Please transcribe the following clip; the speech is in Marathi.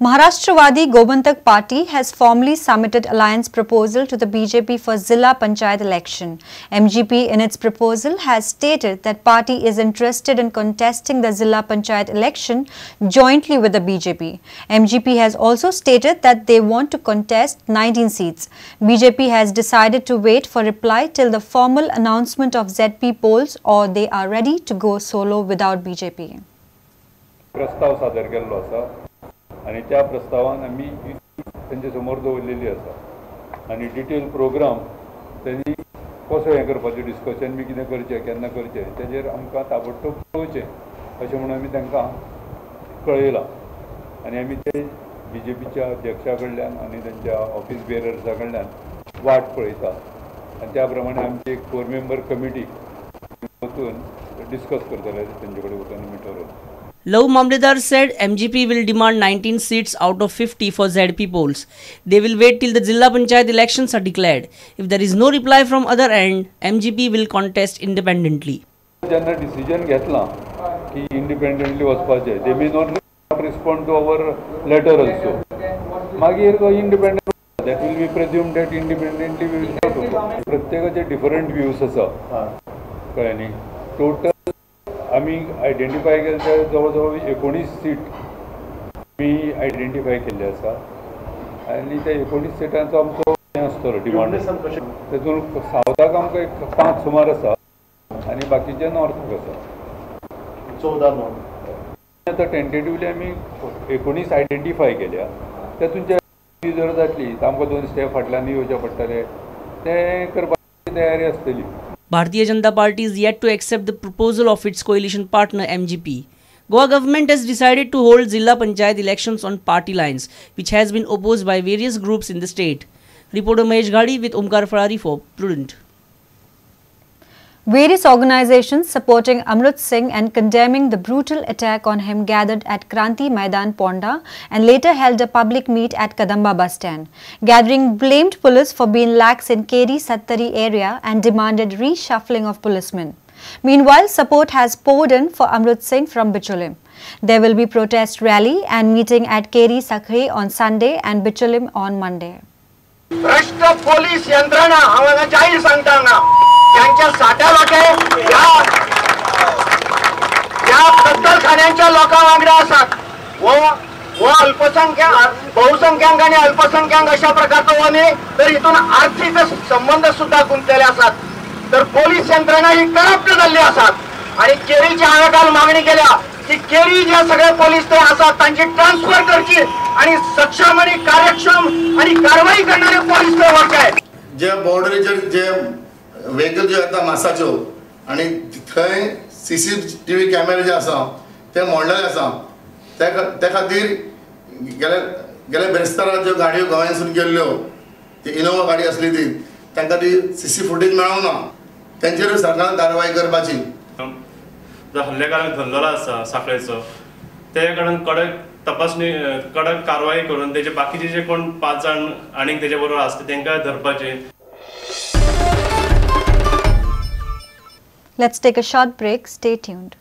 Maharashtrawadi Gobantak Party has formally submitted alliance proposal to the BJP for Zilla Panchayat election. MGP in its proposal has stated that party is interested in contesting the Zilla Panchayat election jointly with the BJP. MGP has also stated that they want to contest 19 seats. BJP has decided to wait for reply till the formal announcement of ZP polls or they are ready to go solo without BJP. आणि आनी त्या प्रस्तावान आमी तेंचे समोर दवरलेली आसा आनी डिटेल प्रोग्राम तेणी कसो हें करपाचें डिस्कशन बी कितें करचें केन्ना करचें तेजेर आमकां ताबडतोब कळचें अशें म्हणून आमी तांकां कळयलां आनी आमी ते बी जे पीच्या अध्यक्षा कडल्यान आनी तांच्या ऑफिस बेरर्सा कडल्यान वाट पळयता. आनी त्या प्रमाणे आमची एक फोर मेंबर कमिटी वचून डिस्कस करतले तांचे कडेन वचून आमी ठरवलं. Love Mamledar said MGP will demand 19 seats out of 50 for ZP polls. They will wait till the Zilla Panchayat elections are declared. If there is no reply from other end, MGP will contest independently. जेन्ना डिसिजन घेतलां की इंडिपेंडंटली वचपाचें they may not respond to our letter also मागीर independent that will be presume that independently will प्रत्येकाचे डिफरंट व्ह्यूज आसा कळ्ळें न्ही टोटल आमी आयडेंटिफाय केले ते जवळ एकोणीस सीट आमी आयडेंटिफाय केल्ले आसा आनी त्या एकोणीस सिटांचो आमचो हें आसतलो डिमांड तेतून सावथाक आमकां एक पांच सुमार आसा आनी बाकीचे नॉर्थाक आसा चौदा नॉर्थ. आतां टेंटेटिवली आमी एकोणीस आयडेंटिफाय केल्या. तेतून जे जर जातली आमकां दोन स्टेप फाटल्यान येवचे पडटले ते करपाची तयारी आसतली Bharatiya Janata Party is yet to accept the proposal of its coalition partner MGP. Goa government has decided to hold Zilla Panchayat elections on party lines, which has been opposed by various groups in the state. Reporter Mahesh Ghadi with Omkar Farari for Prudent. Various organizations supporting Amrut Singh and condemning the brutal attack on him gathered at Kranti Maidan Ponda and later held a public meet at Kadamba bus stand. Gathering blamed police for being lax in Keri Sattari area and demanded reshuffling of policemen. Meanwhile, support has poured in for Amrut Singh from Bicholim. There will be protest rally and meeting at Keri Sakhri on Sunday and Bicholim on Monday. भ्रष्ट पोलीस यंत्रणा हांव जाहीर सांगता हांगा त्यांच्या साठ्या लोके ह्या ह्या कत्तलखान्यांच्या लोकां वांगडा आसात वो वो अल्पसंख्याक बहुसंख्यांक आनी अल्पसंख्यांक अशा प्रकारचो हो न्ही तर हितून आर्थिक संबंध सुद्धा गुंतलेले आसात तर पोलीस यंत्रणा ही करप्ट जाल्ली आसात आणि केरीची हांवें काल मागणी केल्या की केरी जे सगळे पोलीस ते आसात तांची ट्रान्सफर करची आणि सक्षम आणि कार्यक्षम आणि कारवाई करणारे पोलीस ते व्हरचे जे बॉर्डरीचेर जे वेगळ्यो ज्यो येता मासाच्यो आनी थंय सी सी टी व्ही कॅमेरे जे आसा ते मोडलेले आसा. त्या खातीर गेल्या गेल्या बेरेस्तारात ज्यो गाडयो गोंयांतसून गेल्ल्यो ती इनोवा गाडी आसली ती तांकां ती सी सी फुटेज मेळोंक ना. तेंचेर सरकारान कारवाय करपाची. जो हल्लेकार धरलेलो आसा साखळेचो ते कडून कडक तपासणी कडक कारवाई करून तेजे बाकीचे जे कोण पाच जाण आनीक तेजे बरोबर आसता तेंकां धरपाचे. Let's take a short break. Stay tuned.